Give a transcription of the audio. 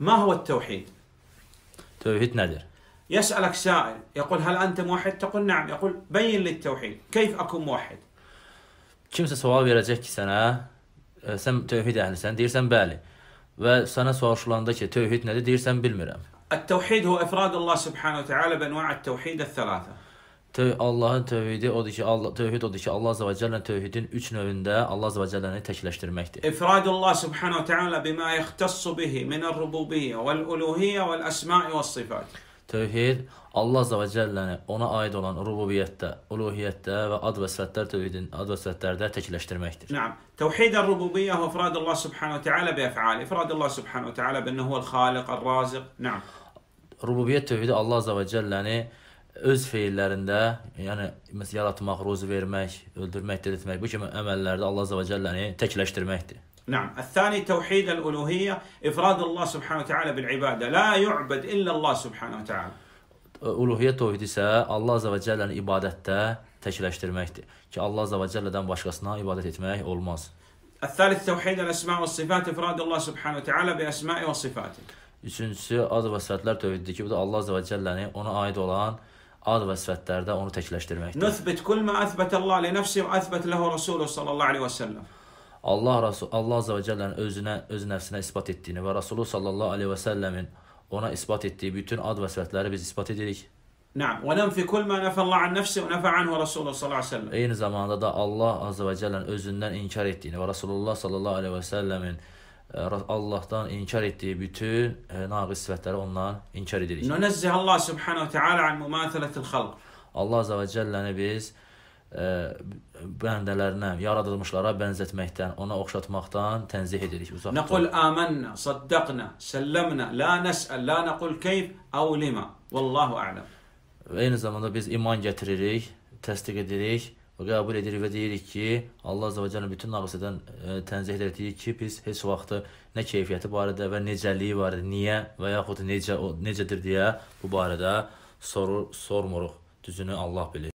ما هو التوحيد؟ Tövhid nədir? يسألك سائل يقول هل أنت موحد؟ تقول نعم. يقول بين لي التوحيد. كيف أكون موحد؟ Kimsə sual verəcək ki sənə, sən tövhid əhlisən, deyirsən bəli. Və sənə soruşulanda ki, tövhid nədir, deyirsən bilmirəm. التوحيد هو إفراد الله سبحانه وتعالى بأنواع التوحيد الثلاثة. Tö Allahın tövhidi odur ki, Allah tövhid odur ki, Allah Azza və Cəllə tövhidin 3 növündə Allah Azza və Cəlləni təkləşdirməkdir. İfradullah subhanahu taala bima yahtassu bihi min ar-rububiyyə vel-uluhiyyə vel-əsma'i ves-sifat. Tövhid Allah Azza və Cəlləni ona aid olan rububiyyətdə, uluhiyyətdə və ad və sifətlər tövhidin ad və sifətlərdə təkləşdirməkdir. Naam. Tövhid ar-rububiyyə və ifradullah subhanahu taala bi af'al. İfradullah subhanahu taala bi annahu el-xaliq, er-raziq. Naam. Rububiyyət tövhidi Allah Azza və Cəlləni öz feillərində, yəni məsələn yaratmaq, ruzi vermək, öldürmək, diriltmək, bu kimi əməllərdə Allah Azza və Cəlləni təkləşdirməkdir. نعم الثاني توحيد الألوهية إفراد الله سبحانه وتعالى بالعبادة لا يعبد إلا الله سبحانه وتعالى Uluhiyyət tövhidi isə Allah Azza və Cəlləni ibadətdə təkləşdirməkdir. Ki Allah Azza və Cəllədən başqasına ibadət etmək olmaz. الثالث توحيد الأسماء والصفات إفراد الله سبحانه وتعالى بأسمائه وصفاته Üçüncüsü ad və sifətlər tövhididir ki, bu da Allah Azza və Cəlləni ona aid olan ad və sifətlərdə onu təkləşdirməkdir. Nüsbit kul ma əsbətəllah li nəfsi və əsbət lehu Rasulü sallallahu aleyhi və səlləm. Allah Rasul Allah Azza və Cəllənin özünə öz nəfsinə isbat etdiyini və Rasulü sallallahu aleyhi və səlləmin ona isbat etdiyi bütün ad və sifətləri biz isbat edirik. Na'am, və nəfi kul ma nəfəllah an nəfsi və nəfə anhu Rasulü sallallahu aleyhi və səlləm. Eyni zamanda da Allah Azza və Cəllənin özündən inkar etdiyini və Rasulullah sallallahu aleyhi və səlləmin Allahdan inkar etdiyi bütün naqis sifətləri ondan inkar edirik. Nunəzzih Allah subhanahu taala an mumathalatil xalq. Allah azza və celləni biz ə, bəndələrinə, yaradılmışlara bənzətməkdən, ona oxşatmaqdan tənzih edirik, uzaq tuturuq. Nəqul amanna, saddaqna, sallamna, la nəsəl, la nəqul keyf, əv lima. Vallahu a'lam. Və eyni zamanda biz iman gətiririk, təsdiq edirik və qəbul edirik və deyirik ki, Allah və Cəllə bütün naqisədən e, tənzih edirik ki, biz heç vaxtı nə keyfiyyəti barədə və necəliyi barədə, niyə və yaxud necə o necədir deyə bu barədə soru sormuruq. Düzünü Allah bilir.